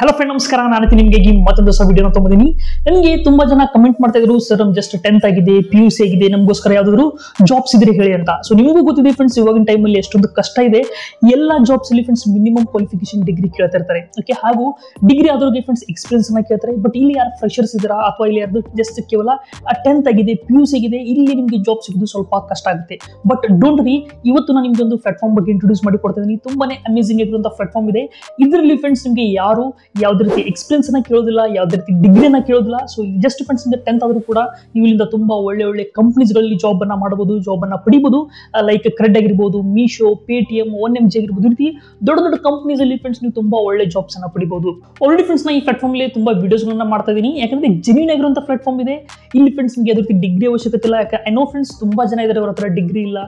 Hello friend ನಮಸ್ಕಾರ. ನಾನು ನಿಮಗೆ ಈ ಮತ್ತೊಂದು ಹೊಸ ವಿಡಿಯೋನ ತೊಗೊಂಡಿದ್ದೀನಿ ನನಗೆ ತುಂಬಾ ಜನ ಕಮೆಂಟ್ ಮಾಡ್ತಾ ಇದ್ರು ಸರ್ ನಮ್ ಜಸ್ಟ್ ಟೆಂತ್ ಆಗಿದೆ ಪಿ ಯು ಸಿ ಆಗಿದೆ, ನಮಗೋಸ್ಕರ ಯಾವ್ದಾದ್ರು ಜಾಬ್ಸ್ ಇದ್ರೆ ಹೇಳಿ ಅಂತ. ಸೊ ನಿಮಗೂ ಗೊತ್ತಿದೆ ಫ್ರೆಂಡ್ಸ್ ಇವಾಗಿನ ಟೈಮಲ್ಲಿ ಎಷ್ಟೊಂದು ಕಷ್ಟ ಇದೆ. ಎಲ್ಲ ಜಾಬ್ಸ್ ಅಲ್ಲಿ ಫ್ರೆಂಡ್ಸ್ ಮಿನಿಮಮ್ ಕ್ವಾಲಿಫಿಕೇಶನ್ ಡಿಗ್ರಿ ಕೇಳ್ತಾ ಇರ್ತಾರೆ. ಓಕೆ ಹಾಗೂ ಡಿಗ್ರಿ ಆದವ್ರಿಗೆ ಫ್ರೆಂಡ್ಸ್ ಎಕ್ಸ್ಪೀರಿಯನ್ಸ್ ಅನ್ನ ಕೇಳ್ತಾರೆ. ಬಟ್ ಇಲ್ಲಿ ಯಾರು ಫ್ರೆಶರ್ಸ್ ಇದ್ದೀರಾ? ಅಥವಾ ಇಲ್ಲಿ ಯಾರು ಜಸ್ಟ್ ಕೇವಲ ಟೆಂತ್ ಆಗಿದೆ ಪಿ ಯು ಸಿ ಆಗಿದೆ, ಇಲ್ಲಿ ನಿಮಗೆ ಜಾಬ್ ಸಿಗೋದು ಸ್ವಲ್ಪ ಕಷ್ಟ ಆಗುತ್ತೆ. ಬಟ್ ಡೋಂಟ್ ರೀ ಇವತ್ತು ನಾನು ನಿಮ್ಗೆ ಒಂದು ಪ್ಲಾಟ್ಫಾರ್ಮ್ ಬಗ್ಗೆ ಇಂಟ್ರೊಡ್ಯೂಸ್ ಮಾಡಿ ಕೊಡ್ತಾ ಇದ್ದೀನಿ. ತುಂಬಾನೇ ಅಮೇಸಿಂಗ್ ಆಗಿರುವಂತಹ ಪ್ಲಾಟ್ಫಾರ್ಮ್ ಇದೆ. ಇದರಲ್ಲಿ ಫ್ರೆಂಡ್ಸ್ ನಿಮಗೆ ಯಾರು ಯಾವ್ದೇ ರೀತಿ ಎಕ್ಸ್ಪೀರಿಯನ್ಸ್ ಅನ್ನ ಕೇಳೋದಿಲ್ಲ, ಯಾವ್ದೇ ರೀತಿ ಡಿಗ್ರಿನ ಕೇಳೋದಿಲ್ಲ. ಸೊ ಜಸ್ಟ್ ಫ್ರೆಂಡ್ಸ್ ಇಂದ ಟೆಂತ್ ಆದರೂ ಕೂಡ ನೀವು ಇಲ್ಲಿಂದ ತುಂಬಾ ಒಳ್ಳೆ ಒಳ್ಳೆ ಕಂಪ್ನೀಸ್ಗಳಲ್ಲಿ ಜಾಬ್ ಅನ್ನ ಮಾಡಬಹುದು ಜಾಬ್ ಅನ್ನ ಪಡಿಬಹುದು ಲೈಕ್ ಕ್ರೆಡ್ ಆಗಿರ್ಬೋದು Meesho Paytm one M G ಆಗಿರ್ಬೋದು ರೀತಿ ದೊಡ್ಡ ದೊಡ್ಡ ಕಂಪ್ನೀಸ್ ಅಲ್ಲಿ ಫ್ರೆಂಡ್ಸ್ ನೀವು ತುಂಬಾ ಒಳ್ಳೆ ಜಾಬ್ಸ್ ಅನ್ನ ಪಡಿಬಹುದು ಆಲ್ರೆಡಿ ಫ್ರೆಂಡ್ಸ್ನ ಈ ಪ್ಲಾಟ್ಫಾರ್ಮ್ ಅಲ್ಲಿ ತುಂಬಾ ವಿಡಿಯೋಸ್ ಗಳನ್ನ ಮಾಡ್ತಾ ಇದೀನಿ ಯಾಕಂದ್ರೆ ಜೆನ್ಯೂನ್ ಆಗಿರುವಂತ ಪ್ಲಾಟ್ಫಾರ್ಮ್ ಇದೆ. ಇಲ್ಲಿ ಫ್ರೆಂಡ್ಸ್ ನಿಮಗೆ ಅದ್ರ ಡಿಗ್ರಿ ಅವಶ್ಯಕತೆ ಇಲ್ಲ. ಯಾಕೆ ಐ ನೋ ಫ್ರೆಂಡ್ಸ್ ತುಂಬಾ ಜನ ಇದ್ದಾರೆ ಅವ್ರ ಹತ್ರ ಡಿಗ್ರಿ ಇಲ್ಲ.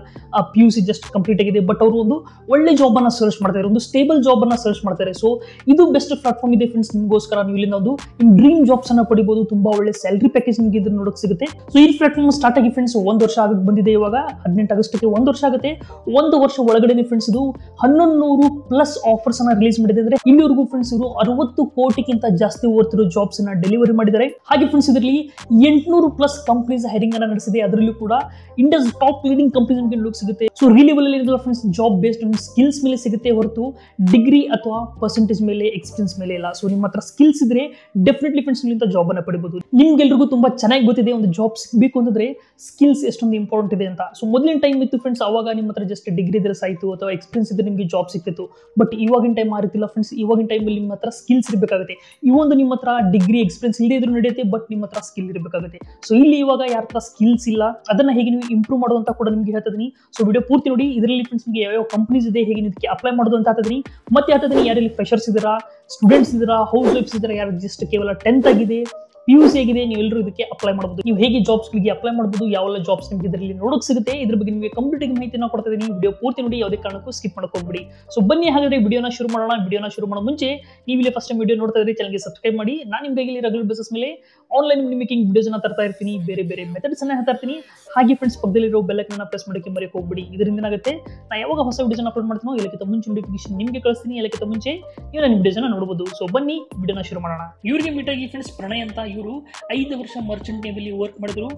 P U C just complete ಆಗಿದೆ. ಬಟ್ ಅವರು ಒಂದು ಒಳ್ಳೆ ಜಾಬ್ ಅನ್ನ ಸರ್ಚ್ ಮಾಡ್ತಾರೆ ಒಂದು ಸ್ಟೇಬಲ್ ಜಾಬ್ ಅನ್ನ ಸರ್ಚ್ ಮಾಡ್ತಾರೆ ಸೊ ಇದು ಬೆಸ್ಟ್ ಇದೆ ಫ್ರೆಂಡ್ಸ್ ನಿಮಗೋಸ್ಕರ ನೀವು ಇಲ್ಲಿ ನಾವು ಡ್ರೀಮ್ ಜಾಬ್ಸ್ ಅನ್ನ ಪಡಿಬಹುದು ತುಂಬಾ ಒಳ್ಳೆ ಸ್ಯಾಲರಿ ಪ್ಯಾಕೇಜ್ ನಿಮಗೆ ಇದ್ರ ನೋಡಕ್ ಸಿಗುತ್ತೆ. ಸೊ ಈ ಪ್ಲಾಟ್ಫಾರ್ಮ್ ಸ್ಟಾರ್ಟ್ ಆಗಿ ಫ್ರೆಂಡ್ಸ್ ಒಂದು ವರ್ಷ ಆಗಕ್ಕೆ ಬಂದಿದೆ ಇವಾಗ. ಹದಿನೆಂಟು ಆಗಸ್ಟ್ಗೆ ಒಂದು ವರ್ಷ ಆಗುತ್ತೆ. ಒಂದು ವರ್ಷ ಒಳಗಡೆ ಫ್ರೆಂಡ್ಸ್ ಇದು ಹನ್ನೊಂದು ಪ್ಲಸ್ ಆಫರ್ಸ್ ಅನ್ನ ರಿಲೀಸ್ ಮಾಡಿದೆ ಅಂದ್ರೆ ಇಲ್ಲಿವರೆಗೂ ಫ್ರೆಂಡ್ಸ್ ಇವರು ಅರವತ್ತು ಕೋಟಿಗಿಂತ ಜಾಸ್ತಿ ಓದ್ತಿರೋ ಜಾಬ್ಸ್ ಅನ್ನ ಡೆಲಿವರಿ ಮಾಡಿದ್ದಾರೆ. ಹಾಗೆ ಫ್ರೆಂಡ್ಸ್ ಇದರಲ್ಲಿ ಎಂಟುನೂರು ಪ್ಲಸ್ ಕಂಪನೀಸ್ ಹೈರಿಂಗ್ ಅನ್ನ ನಡೆಸಿದೆ. ಅದರಲ್ಲೂ ಕೂಡ ಇಂಡಿಯಾಸ್ ಟಾಪ್ ಲೀಡಿಂಗ್ ಕಂಪನೀಸ್ ನಿಮಗೆ ಲುಕ್ ಸಿಗುತ್ತೆ. So reliable friends job based skills ಮೇಲೆ ಸಿಗುತ್ತೆ ಹೊರತು. ಡಿಗ್ರಿ ಅಥವಾ ಪರ್ಸೆಂಟೇಜ್ ಮೇಲೆ ಎಕ್ಸ್ಪೀರಿಯನ್ಸ್ ಮೇಲೆ ಇಲ್ಲ ಸೊ ನಿಮ್ಮ ಹತ್ರ ಸ್ಕಿಲ್ಸ್ ಇದ್ರೆ ಡೆಫಿನೆಟ್ಲಿ ಫ್ರೆಂಡ್ಸ್ ನಿಮ್ಮಿಂದ ಅನ್ನ ಪಡಿಬಹುದು ನಿಮ್ಗೆಲ್ರಿಗೂ ತುಂಬಾ ಚೆನ್ನಾಗಿ ಗೊತ್ತಿದೆ ಒಂದು ಜಾಬ್ ಸಿಗಬೇಕು ಅಂತಂದ್ರೆ ಸ್ಕಿಲ್ಸ್ ಎಷ್ಟೊಂದು ಇಂಪಾರ್ಟೆಂಟ್ ಇದೆ ಅಂತ. ಸೊ ಮೊದಲಿನ ಟೈಮ್ ಇತ್ತು ಫ್ರೆಂಡ್ಸ್ ಅವಾಗ ನಿಮ್ಮ ಹತ್ರ ಜಸ್ಟ್ ಡಿಗ್ರಿ ಇದ್ರೆ ಸಾಯ್ತು, ಅಥವಾ ಎಕ್ಸ್ಪೀರಿಯನ್ಸ್ ಇದ್ರೆ ನಿಮಗೆ ಜಾಬ್ ಸಿಕ್ತಿತ್ತು ಬಟ್ ಇವಾಗಿನ ಟೈಮ್ ಮಾರುತ್ತಿಲ್ಲ ಫ್ರೆಂಡ್ಸ್ ಇವಾಗಿನ ಟೈಮಲ್ಲಿ ನಿಮ್ಮ ಹತ್ರ ಸ್ಕಿಲ್ಸ್ ಇರಬೇಕಾಗುತ್ತೆ. ಈ ಒಂದು ನಿಮ್ಮ ಹತ್ರ ಡಿಗ್ರಿ ಎಕ್ಸ್ಪೀರಿಯನ್ಸ್ ಇಲ್ಲದೆ ಇದ್ರೂ ನಡೆಯುತ್ತೆ ಬಟ್ ನಿಮ್ಮ ಹತ್ರ ಸ್ಕಿಲ್ ಇರಬೇಕಾಗುತ್ತೆ. ಸೊ ಇಲ್ಲಿ ಇವಾಗ ಯಾರ ಹತ್ರ ಸ್ಕಿಲ್ಸ್ ಇಲ್ಲ, ಅದನ್ನ ಹೇಗೆ ನೀವು ಇಂಪ್ರೂವ್ ಮಾಡೋದು ಅಂತ ಕೂಡ ನಿಮಗೆ ಹೇಳ್ತಿದ್ದೀನಿ ಸೊ ವಿಡಿಯೋ ಪೂರ್ತಿ ನೋಡಿ, ಇದರಲ್ಲಿ ಫ್ರೆಂಡ್ಸ್ ನಿಮಗೆ ಯಾವ ಕಂಪನೀಸ್ ಇದೆ, ಹೇಗೆ ಇದಕ್ಕೆ ಅಪ್ಲೈ ಮಾಡೋದು ಅಂತ ಹೇಳ್ತಿದ್ದೀನಿ ಮತ್ತೆ ಹೇಳ್ತಿದ್ದೀನಿ ಯಾರಲ್ಲಿ ಫ್ರೆಷರ್ಸ್ ಇದ್ದೀರಾ ಸ್ಟೂಡೆಂಟ್ಸ್ ಇದ್ದೀರಾ ಹೌಸ್ ವೈಫ್ಸ್ ಇದ್ದೀರಾ ಯಾರು ಜಸ್ಟ್ ಕೇವಲ ಟೆಂತ್ ಆಗಿದೆ. ಪಿ ಯು ಸಿ ಆಗಿದೆ ನೀವು ಎಲ್ಲರೂ ಇದಕ್ಕೆ ಅಪ್ಲೈ ಮಾಡಬಹುದು ನೀವು ಹೇಗೆ ಜಾಬ್ಸ್ಗಳಿಗೆ ಅಪ್ಲೈ ಮಾಡಬಹುದು ಯಾವೆಲ್ಲ ಜಾಬ್ಸ್ ನಿಮ್ಗೆ ಇದರಲ್ಲಿ ನೋಡೋಕೆ ಸಿಗುತ್ತೆ, ಇದ್ರ ಬಗ್ಗೆ ನಿಮಗೆ ಕಂಪ್ಲೀಟ್ ಮಾಹಿತಿನ ಕೊಡ್ತಾ ಇದ್ದೀನಿ ವಿಡಿಯೋ ಪೂರ್ತಿ ನೋಡಿ, ಯಾವುದೇ ಕಾರಣಕ್ಕೂ ಸ್ಕಿಪ್ ಮಾಡಕ್ ಹೋಗ್ಬಿಡಿ ಸೊ ಬನ್ನಿ ಹಾಗಾದ್ರೆ ವಿಡಿಯೋನ ಶುರು ಮಾಡೋಣ. ವಿಡಿಯೋನ ಶುರು ಮಾಡೋ ಮುಂಚೆ, ನೀವು ಇಲ್ಲಿ ಫಸ್ಟ್ ಟೈಮ್ ವಿಡಿಯೋ ನೋಡ್ತಾ ಇದ್ರೆ ಚಾನಲ್ಗೆ ಸಬ್ಸ್ಕ್ರೈಬ್ ಮಾಡಿ. ನಾನು ನಿಮಗೆ ಇಲ್ಲಿ ರೆಗ್ಯುಲರ್ ಬೇಸಿಸ್ ಮೇಲೆ ಆನ್ಲೈನ್ ಮೇಕಿಂಗ್ ವಿಡಿಯೋಸ್ ಅನ್ನ ತರ್ತಾ ಇರ್ತೀನಿ. ಬೇರೆ ಬೇರೆ ಮೆಥಡ್ಸ್ ಅನ್ನ ಹೇಳ್ತಾ ಇರ್ತೀನಿ. ಹಾಗೆ ಫ್ರೆಂಡ್ಸ್ ಪಕ್ಕದಲ್ಲಿರೋ ಬೆಲ್ಲಕ್ಕನ್ನ ಪ್ರೆಸ್ ಮಾಡೋಕೆ ಮರೆಯಕ್ಕೆ ಹೋಗ್ಬಿಡಿ ಇದರಿಂದ ಏನಾಗುತ್ತೆ, ನಾ ಯಾವಾಗ ಹೊಸ ವಿಡಿಯೋನ ಅಪ್ಲೋಡ್ ಮಾಡ್ತೀನೋ ಎಲ್ಲಕ್ಕಿಂತ ಮುಂಚೆ ನೋಟಿಫಿಕೇಶನ್ ನಿಮಗೆ ಕಳಿಸ್ತೀನಿ. ಎಲ್ಲಕ್ಕಿಂತ ಮುಂಚೆ, ನೀವು ನನ್ನ ವಿಡಿಯೋಸ್ನ ನೋಡಬಹುದು ಸೊ ಬನ್ನಿ ವಿಡಿಯೋನ ಶುರು ಮಾಡೋಣ. ಇವರಿಗೆ ಮೀಟ್ ಆಗಿ ಫ್ರೆಂಡ್ಸ್ ಪ್ರಣಯ್ ಅಂತ ಇವರು ಐದು ವರ್ಷ ಮರ್ಚೆಂಟ್ ನೇವಿಲಿ ವರ್ಕ್ ಮಾಡಿದ್ರು.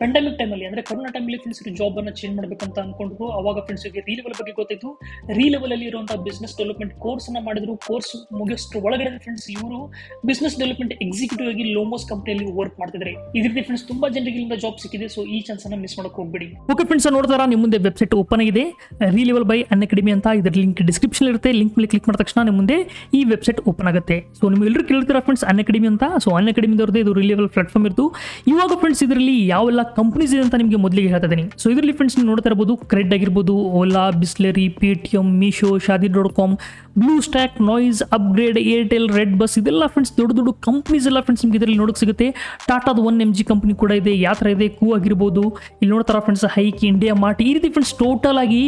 ಪೆಂಡಮಿಕ್ ಟೈಮಲ್ಲಿ ಅಂದ್ರೆ ಕರೋನಾ ಟೈಮಲ್ಲಿ ಫ್ರೆಂಡ್ಸ್ ಜಾಬ್ ಅನ್ನ ಚೇಂಜ್ ಮಾಡಬೇಕಂತ ಅಂದ್ಕೊಂಡ್ರು ಅವಾಗ ಫ್ರೆಂಡ್ಸ್ ರೀ ಲೆವೆಲ್ ಬಗ್ಗೆ ಗೊತ್ತಿತ್ತು ರೀ ಲೆವೆಲಲ್ಲಿ ಇರುವಂತಹ ಬಿಸ್ನೆಸ್ ಡೆವಲಪ್ಮೆಂಟ್ ಕೋರ್ಸ್ ಅನ್ನ ಮಾಡಿದ್ರು. ಕೋರ್ಸ್ ಮುಗಿಸ್ಟ್ರು ಒಳಗಡೆ ಫ್ರೆಂಡ್ಸ್ ಇವರು ಬಿಸ್ನೆಸ್ ಡೆವಲಪ್ಮೆಂಟ್ ಎಕ್ಸಿಕ್ಯೂಟಿವ್ ಆಗಿ ಲೋಮೋಸ್ ಕಂಪ್ನಿಯಲ್ಲಿ ವರ್ಕ್ ಮಾಡ್ತಿದ್ರೆ. ಇದ್ರಿಂದ ಫ್ರೆಂಡ್ಸ್ ತುಂಬಾ ಜನರಿಗೆ ಇಲ್ಲಿಂದ ಜಾಬ್ ಸಿಕ್ಕಿದೆ. ಸೊ ಈ ಚಾನ್ಸ್ ಅನ್ನ ಮಿಸ್ ಮಾಡೋಕೆ ಹೋಗ್ಬೇಡಿ. ಓಕೆ ಫ್ರೆಂಡ್ಸ್ ನೋಡ್ತಾರ ನಿಮ್ಮ ಮುಂದೆ ವೆಬ್ಸೈಟ್ ಓಪನ್ ಆಗಿದೆ. ರೀ ಲೆವೆಲ್ ಬೈ ಅನ್ ಅಕಾಡೆಮಿ ಅಂತ ಇದರ ಲಿಂಕ್ ಡಿಸ್ಕ್ರಿಪ್ಷನ್ ಇರುತ್ತೆ. ಲಿಂಕ್ ಮೇಲೆ ಕ್ಲಿಕ್ ಮಾಡಿದ ತಕ್ಷಣ ನಿಮ್ಮ ಮುಂದೆ ಈ ವೆಬ್ಸೈಟ್ ಓಪನ್ ಆಗುತ್ತೆ. ಸೊ ನಿಮ್ಗೆ ಎಲ್ಲರೂ ಕೇಳ್ತೀರಾ ಫ್ರೆಂಡ್ಸ್ ಅನ್ ಅಕಾಡೆಮಿ ಅಂತ? ಸೊ ಅನ್ ಇದು ರಿಲೇಬಲ್ ಪ್ಲಾಟ್ಫಾರ್ಮ್ ಇರ್ತು ಇವಾಗ ಫ್ರೆಂಡ್ಸ್ ಇದರಲ್ಲಿ ಯಾವೆಲ್ಲ ಕಂಪನೀಸ್ ಇದೆ ಅಂತ ನಿಮಗೆ ಮೊದಲಿಗೆ ಹೇಳ್ತಾ ಇದ್ದೀನಿ. ಸೊ ಇದರಲ್ಲಿ ಫ್ರೆಂಡ್ಸ್ ನೀವು ನೋಡ್ತಾ ಇರ್ಬೋದು ಕ್ರೆಡ್ ಆಗಿರ್ಬೋದು Ola Bisleri Paytm Meesho Shaadi dot com blue stack Noise upGrad Airtel red bus ಇದೆಲ್ಲ ಫ್ರೆಂಡ್ಸ್ ದೊಡ್ಡ ದೊಡ್ಡ ಕಂಪ್ನೀಸ್ ಎಲ್ಲ ಫ್ರೆಂಡ್ಸ್ ನಿಮ್ಗೆ ಇದರಲ್ಲಿ ನೋಡೋಕೆ ಸಿಗುತ್ತೆ. ಟಾಟಾದ ಒನ್ ಎಂ ಜಿ ಕಂಪನಿ ಕೂಡ ಇದೆ, ಯಾತ್ರ ಇದೆ ಕೂ ಆಗಿರ್ಬೋದು. ಇಲ್ಲಿ ನೋಡ್ತಾರ ಫ್ರೆಂಡ್ಸ್ ಹೈಕ್ ಇಂಡಿಯಾ ಮಾರ್ಟ್ ಈ ರೀತಿ ಫ್ರೆಂಡ್ಸ್ ಟೋಟಲ್ ಆಗಿ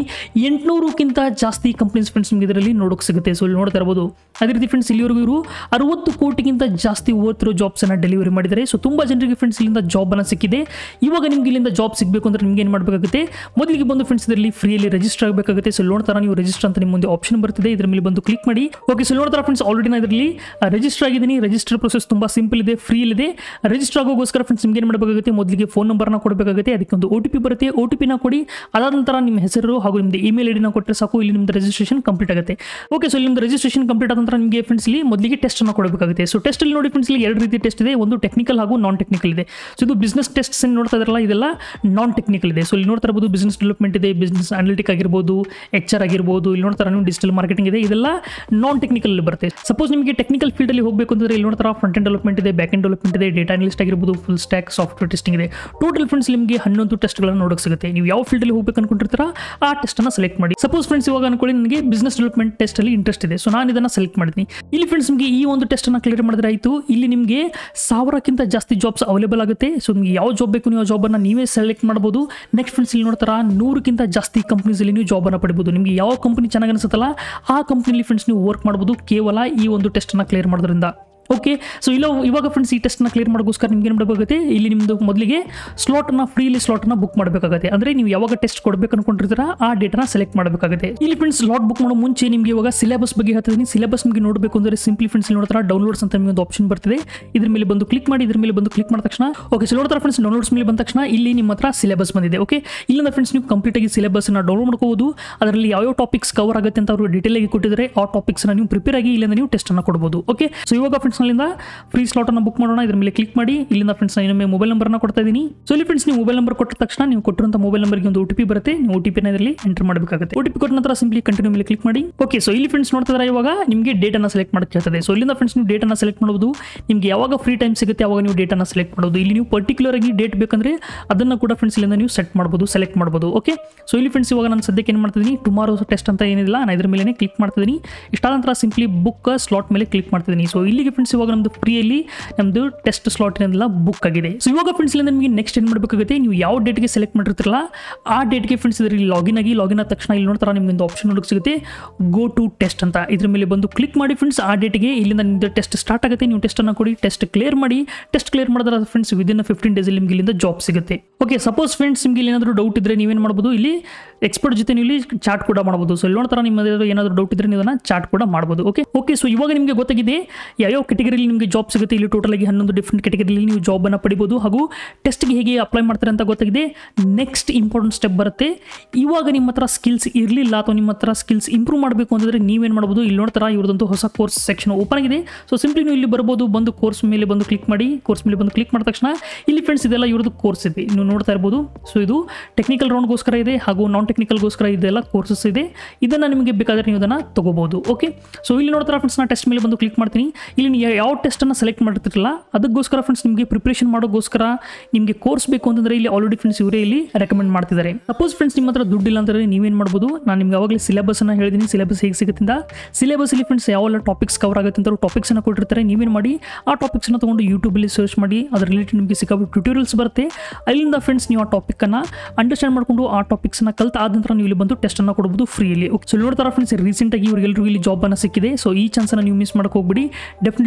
ಎಂಟುನೂರಕ್ಕಿಂತ ಜಾಸ್ತಿ ಕಂಪ್ನೀಸ್ ಫ್ರೆಂಡ್ಸ್ ನಿಮ್ಗೆ ಇದರಲ್ಲಿ ನೋಡೋಕೆ ಸಿಗುತ್ತೆ. ಸೊ ಇಲ್ಲಿ ನೋಡ್ತಾ ಇರ್ಬೋದು. ಅದೇ ರೀತಿ ಫ್ರೆಂಡ್ಸ್ ಇಲ್ಲಿವರೆಗೂ ಇವರು ಅರವತ್ತು ಕೋಟಿಗಿಂತ ಜಾಸ್ತಿ ಓದ್ತಿರೋ ಜಾಬ್ಸ್ ಅನ್ನ ಡೆಲಿವರಿ ಮಾಡಿದ್ದಾರೆ ಸೊ ತುಂಬಾ ಜನರಿಗೆ ಫ್ರೆಂಡ್ಸ್ ಇಲ್ಲಿಂದ ಜಾಬ್ ಅನ್ನ ಸಿಕ್ಕಿದೆ. ಇವಾಗ ನಿಮ್ಗೆ ಇಲ್ಲಿಂದ ಜಾಬ್ ಸಿಗಬೇಕು ಅಂದ್ರೆ ನಿಮ್ಗೆ ಏನು ಮಾಡಬೇಕಾಗುತ್ತೆ? ಮೊದಲಿಗೆ ಬಂದು ಫ್ರೆಂಡ್ಸ್ ಇದರಲ್ಲಿ ಫ್ರೀಯಲ್ಲಿ ರಿಜಿಸ್ಟರ್ ಆಗಬೇಕಾಗುತ್ತೆ. ಸೊ ನೋಡ್ತಾರ ನೀವು ರಿಜಿಸ್ಟರ್ ಅಂತ ನಿಮ್ಮ ಮುಂದೆ ಆಪ್ಷನ್ ಬರ್ತಿದೆ. ಇದ್ರ ಮೇಲೆ ಬಂದು ಕ್ಲಿಕ್ ಮಾಡಿ. ಓಕೆ ಸೊ ನೋಡ್ತಾರ ಫ್ರೆಂಡ್ಸ್ ಆಲ್ರೆಡಿ ನಾನು ಇದರಲ್ಲಿ ರಿಜಿಸ್ಟರ್ ಆಗಿದ್ದೀನಿ. ರಿಜಿಸ್ಟರ್ ಪ್ರೊಸೆಸ್ ತುಂಬಾ ಸಿಂಪಲ್ ಇದೆ ಫ್ರೀ ಇದೆ ರಿಜಿಸ್ಟರ್ ಆಗೋಗೋಸ್ಕರ ಫ್ರೆಂಡ್ಸ್ ನಿಮ್ಗೆ ಏನು ಮಾಡಬೇಕಾಗುತ್ತೆ? ಮೊದಲಿಗೆ ಫೋನ್ ನಂಬರ್ನ ಕೊಡಬೇಕಾಗುತ್ತೆ. ಅದಕ್ಕೆ ಒಂದು ಒ ಬರುತ್ತೆ. ಒ ಟಿ ಪಿನ ಕೊಡಿ. ಅದಾದ ನಂತರ ನಿಮ್ಮ ಹೆಸರು ಹಾಗೂ ನಿಮ್ಮದು ಇಮೇಲ್ ಐಡಿನ ಕೊಟ್ಟರೆ ಸಾಕು. ಇಲ್ಲಿ ನಿಮ್ದು ರಿಜಿಸ್ಟ್ರೇಷನ್ ಕಂಪ್ಲೀಟ್ ಆಗುತ್ತೆ. ಓಕೆ ಸೊ ನಿಮ್ದು ರಿಜಿಸ್ಟ್ರೇಷನ್ ಕಂಪ್ಲೀಟ್ ಆದ ನಂತರ ನಿಮಗೆ ಫ್ರೆಂಡ್ಸ್ ಇಲ್ಲಿ ಮೊದಲಿಗೆ ಟೆಸ್ಟ್ ಅನ್ನ ಕೊಡಬೇಕಾಗುತ್ತೆ. ಸೊ ಟೆಸ್ಟ್ ಅಲ್ಲಿ ನೋಡಿ ಫ್ರೆಂಡ್ಸ್ ಇಲ್ಲಿ ಎರಡು ರೀತಿ ಟೆಸ್ಟ್ ಇದೆ. ಒಂದು ಟೆಕ್ನಿಕಲ್ ಹಾಗೂ ನಾನ್ ಟೆಕ್ನಿಕಲ್ ಇದೆ. ಸೊ ಇದು ಬಿಸ್ನೆಸ್ ಟೆಸ್ಟ್ಸ್ ನೋಡ್ತಾ ಇದ್ರಲ್ಲ, ಇದೆಲ್ಲ ನಾನ್ ಟೆಕ್ನಿಕಲ್ ಇದೆ. ಸೊ ಇಲ್ಲಿ ನೋಡ್ತಾ ಇರ್ಬೋದು ಬಿಸ್ನೆಸ್ ಡೆವಲಪ್ಮೆಂಟ್ ಇದೆ ಬಿಸ್ನೆಸ್ ಅನಾಲಿಟಿಕ್ ಆಗಿರ್ಬೋದು ಎಚ್ ಆರ್ ಆಗಿರ್ಬೋದು, ಇಲ್ಲಿ ನೋಡ್ತಾರೆ ನೀವು ಡಿಜಿಟಲ್ ಮಾರ್ಕೆಟಿಂಗ್ ಇದೆ, ಇದೆಲ್ಲ ನಾನ್ ಟೆಕ್ನಿಕಲ್ ಬರುತ್ತೆ. ಸಪೋಸ್ ನಿಮಗೆ ಟೆಕ್ನಿಕಲ್ ಫೀಲ್ಡ್ ಅಲ್ಲಿ ಹೋಗಬೇಕು ಅಂದರೆ ಇಲ್ಲಿ ನೋಡ್ತಾರೆ ಫ್ರಂಟ್ ಎಂಡ್ ಡೆವಲಪ್ಮೆಂಟ್ ಇದೆ ಬ್ಯಾಕ್ ಎಂಡ್ ಡೆವಲಪ್ಮೆಂಟ್ ಇದೆ ಡೇಟಾ ಅನಲಿಸ್ಟ್ ಆಗಿರ್ಬೋದು ಫುಲ್ ಸ್ಟ್ಯಾಕ್ ಸಾಫ್ಟ್ವೇರ್ ಟೆಸ್ಟಿಂಗ್ ಇದೆ. ಟೋಟಲ್ ಫ್ರೆಂಡ್ಸ್ ನಿಮಗೆ ಹನ್ನೊಂದು ಟೆಸ್ಟ್ಗಳನ್ನು ನೋಡೋಕೆ ಸಿಗುತ್ತೆ. ನೀವು ಯಾವ ಫೀಲ್ಡ್ ಅಲ್ಲಿ ಹೋಗಬೇಕು ಅನ್ಕೊಂಡಿರ್ತೀರ, ಆ ಟೆಸ್ಟ್ ಅನ್ನ ಸೆಲೆಕ್ಟ್ ಮಾಡಿ. ಸಪೋಸ್ ಫ್ರೆಂಡ್ಸ್ ಇವಾಗ ಅನ್ಕೊಳ್ಳಿ ನನಗೆ ಬಿಸ್ನೆಸ್ ಡೆವಲಪ್ಮೆಂಟ್ ಟೆಸ್ಟ್ ಅಲ್ಲಿ ಇಂಟ್ರೆಸ್ಟ್ ಇದೆ. ಸೊ ನಾನು ಇದನ್ನ ಸೆಲೆಕ್ಟ್ ಮಾಡ್ತೀನಿ ಇಲ್ಲಿ ಫ್ರೆಂಡ್ಸ್ ನಿಮಗೆ ಈ ಒಂದು ಟೆಸ್ಟ್ ಅನ್ನ ಕ್ಲಿಯರ್ ಮಾಡಿದ್ರೆ ಆಯಿತು. ಇಲ್ಲಿ ನಿಮಗೆ ಸಾವಿರಕ್ಕಿಂತ ಜಾಸ್ತಿ ಜಾಬ್ಸ್ ಅವೈಲೇಬಲ್ ಆಗುತ್ತೆ. ಸೊ ನಿಮಗೆ ಯಾವ ಜಾಬ್ ಬೇಕು ನೀವು ಜಾಬ್ ಜಾಬನ್ನು ನೀವೇ ಸೆಲೆಕ್ಟ್ ಮಾಡ್ಬೋದು. ನೆಕ್ಸ್ಟ್ ಫ್ರೆಂಡ್ಸ್ ಇಲ್ಲಿ ನೋಡ್ತಾರೆ, ನೂರಕ್ಕಿಂತ ಜಾಸ್ತಿ ಕಂಪ್ನೀಸಲ್ಲಿ ನೀವು ಜಾಬ್ ಪಡಿಬೋದು. ನಿಮಗೆ ಯಾವ ಕಂಪ್ನಿ ಚೆನ್ನಾಗಿ ಅನಿಸುತ್ತಲ್ಲ, ಆ ಕಂಪ್ನಿಲಿ ಫ್ರೆಂಡ್ಸ್ ನೀವು ವರ್ಕ್ ಮಾಡಬಹುದು ಕೇವಲ ಈ ಒಂದು ಟೆಸ್ಟ್ ಅನ್ನ ಕ್ಲಿಯರ್ ಮಾಡೋದ್ರಿಂದ. ಓಕೆ ಸೊ ಇಲ್ಲ ಇವಾಗ ಫ್ರೆಂಡ್ಸ್ ಈ ಟೆಸ್ಟ್ನ ಕ್ಲಿಯರ್ ಮಾಡೋಕ್ಕೋಸ್ಕರ ನಿಮ್ಗೆ ಏನು ಮಾಡಬೇಕಾಗುತ್ತೆ? ಇಲ್ಲಿ ನಿಮ್ಮದು ಮೊದಲಿಗೆ ಸ್ಲಾಟ್ನ ಫ್ರೀಲಿ ಸ್ಲಾಟ್ನ ಬುಕ್ ಮಾಡಬೇಕಾಗುತ್ತೆ. ಅಂದರೆ ನೀವು ಯಾವಾಗ ಟೆಸ್ಟ್ ಕೊಡಬೇಕು ಅನ್ಕೊಂಡಿರ್ತೀರ, ಆ ಡೇಟನ ಸೆಲೆಕ್ಟ್ ಮಾಡಬೇಕಾಗುತ್ತೆ. ಇಲ್ಲಿ ಫ್ರೆಂಡ್ಸ್ ಸ್ಲಾಟ್ ಬುಕ್ ಮಾಡೋ ಮುಂಚೆ ನಿಮಗೆ ಇವಾಗ ಸಿಲೆಬಸ್ ಬಗ್ಗೆ ಹೇಳ್ತಿದ್ದೀನಿ ಸಿಲೆಬಸ್ ನಿಮಗೆ ನೋಡಬೇಕು ಅಂದರೆ ಸಿಂಪ್ಲಿ ಫ್ರೆಂಡ್ಸ್ ನೋಡ್ತಾರೆ ಡೌನ್ಲೋಡ್ಸ್ ಅಂತ ನಿಮಗೆ ಒಂದು ಆಪ್ಷನ್ ಬರ್ತಿದೆ. ಇದ್ರ ಮೇಲೆ ಬಂದು ಕ್ಲಿಕ್ ಮಾಡಿ, ಇದ್ರ ಮೇಲೆ ಬಂದು ಕ್ಲಿಕ್ ಮಾಡಿದ ತಕ್ಷಣ ಓಕೆ ಸೊ ನೋಡ್ತಾರೆ ಫ್ರೆಂಡ್ಸ್ ಡೌನ್ಲೋಡ್ಸ್ ಮೇಲೆ ಬಂದ ತಕ್ಷಣ ಇಲ್ಲಿ ನಿಮ್ಮ ಹತ್ರ ಸಿಲೆಬಸ್ ಬಂದಿದೆ ಓಕೆ ಇಲ್ಲಿಂದ ಫ್ರೆಂಡ್ಸ್ ನೀವು ಕಂಪ್ಲೀಟ್ ಆಗಿ ಸಿಲೆಬಸ್ನ ಡೌನ್ಲೋಡ್ ಮಾಡ್ಕೋಬಹುದು ಅದರಲ್ಲಿ ಯಾವ ಟಾಪಿಕ್ಸ್ ಕವರ್ ಆಗುತ್ತೆ ಅಂತ ಅವರು ಡೀಟೇಲ್ ಆಗಿ ಕೊಟ್ಟಿದ್ದಾರೆ, ಆ ಟಾಪಿಕ್ಸ್ನ ನೀವು ಪ್ರಿಪೇರ್ ಆಗಿ ಇಲ್ಲಿಂದ ನೀವು ಟೆಸ್ಟ್ ಅನ್ನು ಕೊಡಬಹುದು ಓಕೆ ಸೊ ಇವಾಗ ಫ್ರೆಂಡ್ಸ್ ಅಲ್ಲಿಂದ ಫ್ರೀ ಸ್ಲಾಟ್ ಅನ್ನು ಬುಕ್ ಮಾಡೋಣ. ಇದ್ರ ಮೇಲೆ ಕ್ಲಿಕ್ ಮಾಡಿ. ಇಲ್ಲಿಂದ ಫ್ರೆಂಡ್ಸ್ ಇನ್ನೊಮ್ಮೆ ಮೊಬೈಲ್ ನಂಬರ್ನ ಕೊಡ್ತಾ ಇದ್ದೀನಿ. ಸೊ ಇಲ್ಲಿ ಫ್ರೆಂಡ್ಸ್ ನೀವು ಮೊಬೈಲ್ ನಂಬರ್ ಕೊಟ್ಟ ತಕ್ಷಣ ನೀವು ಕೊಟ್ಟಿರುವಂತ ಮೊಬೈಲ್ ನಂಬರ್ಗೆ ಒಂದು ಒ ಪಿ ಬರುತ್ತೆ. ನೀವು ಒ ಟಿ ಪಿನ ಇದರಲ್ಲಿ ಎಂಟರ್ ಮಾಡಬೇಕಾಗುತ್ತೆ. ಒ ಟಿ ಪಿ ಕೊಟ್ಟ ನಂತರ ಸಿಂಪ್ಲಿ ಕಂಟಿನ್ಯೂ ಮೇಲೆ ಕ್ಲಿಕ್ ಮಾಡಿ. ಓಕೆ ಸೊ ಇಲ್ಲಿ ಫ್ರೆಂಡ್ಸ್ ನೋಡ್ತಾ ಇವಾಗ? ನಿಮಗೆ ಡೇಟನ್ನು ಸೆಲೆಕ್ಟ್ ಮಾಡಕ್ಕೆ ಹೇಳ್ತದೆ ಸೊ ಇಲ್ಲಿಂದ ಫ್ರೆಂಡ್ಸ್ ನೀವು ಡೇಟನ್ನು ಸೆಲೆಕ್ಟ್ ಮಾಡಬಹುದು ನಿಮಗೆ ಯಾವಾಗ ಫ್ರೀ ಟೈಮ್ ಸಿಗುತ್ತೆ ಯಾವಾಗ ನೀವು ಡೇಟನ್ನು ಸೆಲೆಕ್ಟ್ ಮಾಡೋದು. ಇಲ್ಲಿ ನೀವು ಪರ್ಟಿಕ್ಯುಲರ್ ಆಗಿ ಡೇಟ್ ಬೇಕಂದ್ರೆ ಅದನ್ನು ಕೂಡ ಫ್ರೆಂಡ್ಸ್ ಇಲ್ಲಿಂದ ನೀವು ಸೆಟ್ ಮಾಡ್ಬೋದು ಸೆಲೆಕ್ಟ್ ಮಾಡ್ಬೋದು. ಓಕೆ ಸೊ ಇಲ್ಲಿ ಫ್ರೆಂಡ್ಸ್ ಇವಾಗ ನಾನು ಸದ್ಯಕ್ಕೆ ಏನು ಮಾಡ್ತಿದ್ದೀನಿ ಟುಮಾರೋ ಟೆಸ್ಟ್ ಅಂತ ಏನಿಲ್ಲ, ನಾನು ಇದ್ರ ಮೇಲೆ ಕ್ಲಿಕ್ ಮಾಡ್ತಿದ್ದೀನಿ ಇಷ್ಟಾದ ನಂತರ ಸಿಂಪ್ಲಿ ಬುಕ್ ಸ್ಲಾಟ್ ಮೇಲೆ ಕ್ಲಿಕ್ ಮಾಡ್ತಿದ್ದೀನಿ ಸೊ ಇಲ್ಲಿಗೆ ಫ್ರೆಂಡ್ಸ್ ಇವಾಗ ನಮ್ದು ಫ್ರೀಯಲ್ಲಿ ನಮ್ದು ಟೆಸ್ಟ್ ಸ್ಲಾಟ್ ಏನೆಲ್ಲ ಬುಕ್ ಆಗಿದೆ. ಸೊ ಇವಾಗ ಫ್ರೆಂಡ್ಸ್ ಇಲ್ಲ ನಿಮಗೆ ನೆಕ್ಸ್ಟ್ ಏನು ಮಾಡಬೇಕಾಗುತ್ತೆ, ನೀವು ಯಾವ ಡೇಟ್ಗೆ ಸೆಲೆಕ್ಟ್ ಮಾಡಿರ್ತಿರಲ್ಲ, ಆ ಡೇಟ್ಗೆ ಫ್ರೆಂಡ್ಸ್ ಇದರಲ್ಲಿ ಲಾಗಿನ್ ಆಗಿ ಲಾಗಿನ್ ಆದ ತಕ್ಷಣ ಇಲ್ಲಿ ನೋಡ್ತಾರೆ ನಿಮ್ಗೆ ಒಂದು ಆಪ್ಷನ್ ನೋಡಕ್ಕೆ ಸಿಗುತ್ತೆ ಗೋ ಟು ಟೆಸ್ಟ್ ಅಂತ. ಇದ್ರ ಮೇಲೆ ಬಂದು ಕ್ಲಿಕ್ ಮಾಡಿ ಫ್ರೆಂಡ್ಸ್ ಆ ಡೇಟ್ಗೆ ಇಲ್ಲಿಂದ ನಿಮ್ದು ಟೆಸ್ಟ್ ಸ್ಟಾರ್ಟ್ ಆಗುತ್ತೆ. ನೀವು ಟೆಸ್ಟನ್ನು ಕೊಡಿ ಟೆಸ್ಟ್ ಕ್ಲಿಯರ್ ಮಾಡಿ ಟೆಸ್ಟ್ ಕ್ಲಿಯರ್ ಮಾಡಿದ್ರೆ ಫ್ರೆಂಡ್ಸ್ ವಿದಿನ್ ಫಿಫ್ಟೀನ್ ಡೇಸಲ್ಲಿ ನಿಮ್ಗೆ ಇಲ್ಲಿಂದ ಜಾಬ್ ಸಿಗುತ್ತೆ. ಓಕೆ ಸಪೋಸ್ ಫ್ರೆಂಡ್ಸ್ ನಿಮ್ಗೆ ಏನಾದರೂ ಡೌಟ್ ಇದ್ರೆ ನೀವೇನು ಮಾಡ್ಬೋದು, ಇಲ್ಲಿ ಎಕ್ಸ್ಪರ್ಟ್ ಜೊತೆ ನೀವು ಇಲ್ಲಿ ಚಾಟ್ ಕೂಡ ಮಾಡ್ಬೋದು. ಸೊ ಇಲ್ಲಿ ನೋಡ್ತಾರೆ ನಿಮ್ಮ ಏನಾದರೂ ಡೌಟ್ ಇದ್ರೆ ನೀವು ಚಾಟ್ ಕೂಡ ಮಾಡ್ಬೋದು. ಓಕೆ ಓಕೆ ಸೊ ಇವಾಗ ನಿಮಗೆ ಗೊತ್ತಾಗಿದೆ, ಯಾವ್ಯಾವ ಕೆಟಗರಿಲಿ ನಿಮಗೆ ಜಾಬ್ ಸಿಗುತ್ತೆ. ಇಲ್ಲಿ ಟೋಟಲ್ ಆಗಿ ಹನ್ನೊಂದು ಡಿಫ್ರೆಂಟ್ ಕ್ಯಾಟಗರಿಲಿ ನೀವು ಜಾಬ್ ಅನ್ನು ಪಡಿಬೋದು. ಹಾಗೂ ಟೆಸ್ಟ್ಗೆ ಹೇಗೆ ಅಪ್ಲೈ ಮಾಡ್ತಾರೆ ಅಂತ ಗೊತ್ತಾಗಿದೆ. ನೆಕ್ಸ್ಟ್ ಇಂಪಾರ್ಟೆಂಟ್ ಸ್ಟೆಪ್ ಬರುತ್ತೆ. ಇವಾಗ ನಿಮ್ಮ ಹತ್ರ ಸ್ಕಿಲ್ಸ್ ಇರಲಿಲ್ಲ ಅಥವಾ ನಿಮ್ಮ ಹತ್ರ ಸ್ಕಿಲ್ಸ್ ಇಂಪ್ರೂವ್ ಮಾಡಬೇಕು ಅಂತಂದ್ರೆ ನೀವೇನು ಮಾಡ್ಬೋದು? ಇಲ್ಲಿ ನೋಡ್ತಾರೆ ಇವ್ರದ್ದು ಹೊಸ ಕೋರ್ಸ್ ಸೆಕ್ಷನ್ ಓಪನ್ ಆಗಿದೆ. ಸೊ ಸಿಂಪ್ಲಿ ನೀವು ಇಲ್ಲಿ ಬರ್ಬೋದು, ಬಂದು ಕೋರ್ಸ್ ಮೇಲೆ ಬಂದು ಕ್ಲಿಕ್ ಮಾಡಿ ಕೋರ್ಸ್ ಮೇಲೆ ಬಂದು ಕ್ಲಿಕ್ ಮಾಡಿದ ತಕ್ಷಣ ಇಲ್ಲಿ ಫ್ರೆಂಡ್ಸ್ ಇದೆಲ್ಲ, ಇವ್ರದ್ದು ಕೋರ್ಸ್ ಇದೆ. ನೀವು ನೋಡ್ತಾ ಇರ್ಬೋದು. ಸೊ ಇದು ಟೆಕ್ನಿಕಲ್ ರೌಂಡ್ಗೋಸ್ಕರ ಇದೆ ಹಾಗೂ ನಾನ್ ಟೆಕ್ನಿಕಲ್ಗೋಸ್ಕರ ಇದೆಲ್ಲ ಕೋರ್ಸಸ್ ಇದೆ. ಇದನ್ನು ನಿಮಗೆ ಬೇಕಾದರೆ ನೀವು ಇದನ್ನು ತಗೋಬಹುದು. ಓಕೆ ಸೊ ಇಲ್ಲಿ ನೋಡ್ತಾರೆ ಫ್ರೆಂಡ್ಸ್ ನಾನು ಟೆಸ್ಟ್ ಮೇಲೆ ಬಂದು ಕ್ಲಿಕ್ ಮಾಡ್ತೀನಿ. ಇಲ್ಲಿ ಯಾವ ಟೆಸ್ಟನ್ನು ಸೆಲೆಕ್ಟ್ ಮಾಡಿರ್ತಿರಲ್ಲ ಅದಕ್ಕೋಸ್ಕರ ಫ್ರೆಂಡ್ಸ್ ನಿಮಗೆ ಪ್ರಿಪ್ರೇಷನ್ ಮಾಡೋಕ್ಕೋಸ್ಕರ ನಿಮಗೆ ಕೋರ್ಸ್ ಬೇಕು ಅಂತಂದರೆ ಇಲ್ಲಿ ಆಲ್ರೆಡಿ ಫ್ರೆಂಡ್ಸ್ ಇವರೇ ಇಲ್ಲಿ ರೆಕಮೆಂಡ್ ಮಾಡ್ತಿದ್ದಾರೆ. ಸಪೋಸ್ ಫ್ರೆಂಡ್ಸ್ ನಿಮ್ಮ ಹತ್ರ ದುಡ್ಡಿಲ್ಲ ಅಂದರೆ ನೀವೇನು ಮಾಡ್ಬೋದು? ನಾನು ನಿಮ್ಗೆ ಅವಾಗಲೇ ಸಿಲೆಬಸ್ ಅನ್ನು ಹೇಳಿದ್ದೀನಿ ಸಿಲೆಬಸ್ ಹೇಗೆ ಸಿಗುತ್ತಿಂದ ಸಿಲೆಬಸ್ ಇಲ್ಲಿ ಫ್ರೆಂಡ್ಸ್ ಯಾವೆಲ್ಲ ಟಾಪಿಕ್ಸ್ ಕವರ್ ಆಗುತ್ತೆ ಅಂತ ಟಾಪಿಕ್ಸ್ ಅನ್ನು ಕೊಟ್ಟಿರ್ತಾರೆ, ನೀವೇನು ಮಾಡಿ, ಆ ಟಾಪಿಕ್ಸ್ ಅನ್ನು ತಗೊಂಡು ಯೂಟ್ಯೂಬಲ್ಲಿ ಸರ್ಚ್ ಮಾಡಿ, ಅದ್ರ ರಿಲೇಟೆಡ್ ನಿಮಗೆ ಸಿಕ್ಕಾಬಿಟ್ಟು ಟ್ಯೂಟೋರಿಯಲ್ಸ್ ಬರುತ್ತೆ. ಅಲ್ಲಿಂದ ಫ್ರೆಂಡ್ಸ್ ನೀವು ಆ ಟಾಪಿಕನ್ನು ಅಂಡರ್ಸ್ಟ್ಯಾಂಡ್ ಮಾಡ್ಕೊಂಡು ಆ ಟಾಪಿಕ್ಸ್ನ ಕಲ್ತ ಆದ ನಂತರ ನೀವು ಇಲ್ಲಿ ಬಂದು ಟೆಸ್ಟ್ ಅನ್ನು ಕೊಡಬಹುದು ಫ್ರೀಲಿ ಸೊ ನೋಡ್ತಾರೆ ಫ್ರೆಂಡ್ಸ್ ರೀಸೆಂಟಾಗಿ ಇವರಿಗೆಲ್ಲರಿಗೂ ಇಲ್ಲಿ ಜಾಬ್ ಅನ್ನು ಸಿಕ್ಕಿದೆ. ಸೊ ಈ ಚಾನ್ಸನ್ನು ನೀವು ಮಿಸ್ ಮಾಡಕ್ಕೆ ಹೋಗ್ಬಿಡಿ.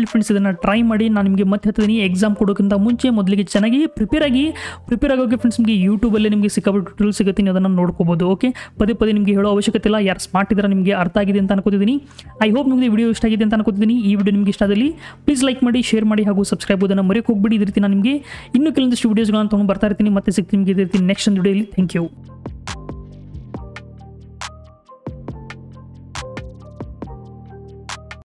ಡೆಫಿನೆಟ್ಲಿ ಫ್ರೆಂಡ್ಸ್ ಇದನ್ನು ಟ್ರೈ ಮಾಡಿ ನಾನು ನಿಮಗೆ ಮತ್ತೆ ಹೇಳ್ತೀನಿ ಎಕ್ಸಾಮ್ ಕೊಡೋಕ್ಕಿಂತ ಮುಂಚೆ ಮೊದಲಿಗೆ ಚೆನ್ನಾಗಿ ಪ್ರಿಪೇರ್ ಆಗಿ ಪ್ರಿಪೇರ್ ಆಗೋಕೆ ಫ್ರೆಂಡ್ಸ್ ನಿಮಗೆ ಯೂಟ್ಯೂಬಲ್ಲೇ ನಿಮಗೆ ಸಿಕ್ಕಾಬಿಟ್ಟು ಟ್ಯೂಟೋರಿಯಲ್ ಸಿಗುತ್ತೆ, ನೀವು ಅದನ್ನು ನೋಡ್ಕೋಬೋದು ಓಕೆ ಪದೇ ಪದೇ ನಿಮಗೆ ಹೇಳೋ ಅವಶ್ಯಕತೆ ಇಲ್ಲ, ಯಾರು ಸ್ಮಾರ್ಟ್ ಇದ್ದಾರೆ ನಿಮಗೆ ಅರ್ಥ ಆಗಿದೆ ಅಂತ ಅನ್ಕೋತಿದ್ದೀನಿ ಐ ಹೋಪ್ ನಿಮಗೆ ವಿಡಿಯೋ ಇಷ್ಟ ಆಗಿದೆ ಅಂತ ಅನ್ಕೋತಿದ್ದೀನಿ ಈ ವಿಡಿಯೋ ನಿಮಗೆ ಇಷ್ಟ ಆದಲ್ಲಿ ಪ್ಲೀಸ್ ಲೈಕ್ ಮಾಡಿ ಶೇರ್ ಮಾಡಿ ಹಾಗೂ ಸಬ್ಸ್ಕ್ರೈಬ್ ಅದನ್ನು ಮರೆಯೋಕೆ ಹೋಗ್ಬಿಡಿ. ಇದೇ ರೀತಿ ನಾನು ನಿಮಗೆ ಇನ್ನೂ ಕೆಲವೊಂದಿಷ್ಟು ವೀಡಿಯೋಸ್ಗಳನ್ನು ತೊಗೊಂಡು ಬರ್ತಾ ಇರ್ತೀನಿ. ಮತ್ತೆ ಸಿಗ್ತೀನಿ ನಿಮಗೆ ಇದೇ ರೀತಿ ನೆಕ್ಸ್ಟ್ ವಿಡಿಯೋಲಿ ಥ್ಯಾಂಕ್ ಯು